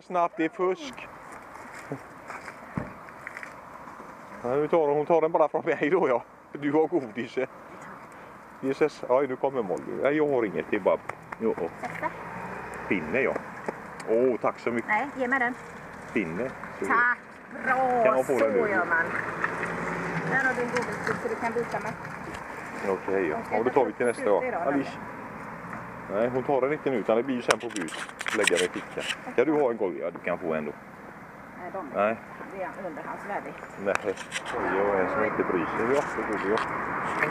Snabbt, det är fusk. Ja, nu tar hon, hon tar den bara från mig då ja. Du har godiset. Jesus, oj nu kommer Molly. Nej jag har inget, det är bara... Jo, pinne ja. Åh, tack så mycket. Nej, ge mig den. Pinne. Så- Tack! Bra! Kan man få så den nu? gör man. Där har du en godisbit så du kan byta med. Okej, ja. Jag ska ja. Då tar vi till nästa gång. Alice. Nej, hon tar den inte nu utan det blir ju sen på bus. Lägga den i fickan. Kan du ha en golv? Ja, du kan få en då. Nej, de Nej. det är under hans värdighet. Nej, oj, och en som inte bryr sig. Ja, då går vi. Ja.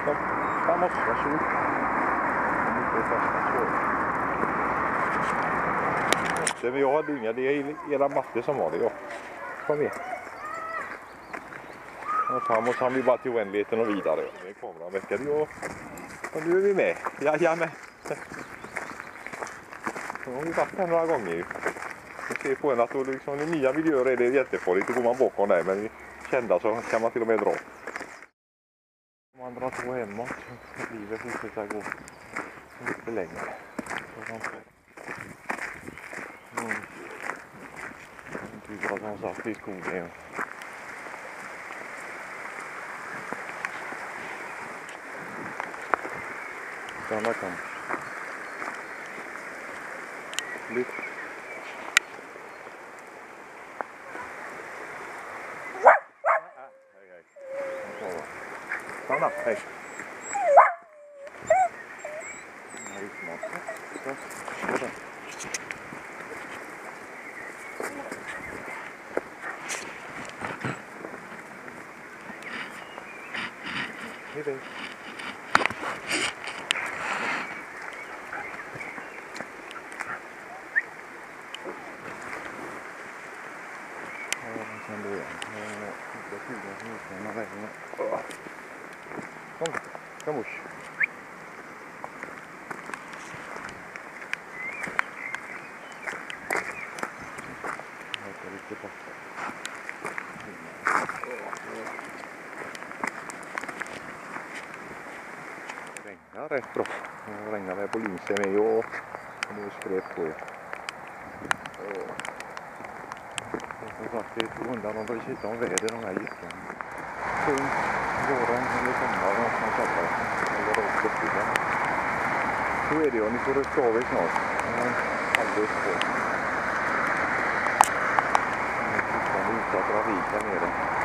Kom. Varsågod. Det, jag hade inga, det är era matte som har det. Ja. Kom igen. Och framåt han blir bara till oändligheten och vidare. Det är kameran veckade jag. Och nu är vi med. Jajamän. Jag har ju varit här några gånger ju. Jag ser på en att då liksom, i nya miljöer är det jättefarligt. Då går man bakom där. Men i kända så kan man till och med dra. Man drar på hemåt Livet fortsätter gå lite längre. Mm. Vad som satt i skogen. Stanna kanske. Lyft. Hej, hej. Stanna, hej. Nej, smart. Så, så där. Men sen då Kom, kom usch. Lite på. Det regnar rätt bra. Det regnade på linsen med och nu skrev på faktiskt Som undan. De bryr sig inte om väder de här jyckarna. Sjung våren eller sommaren som man kallar det. Eller rakt uppbyggnad. Så är det ja, ni får rösta av er snart. Mm, Alldeles på. Nu är det fortfarande utsatt trafik här nere.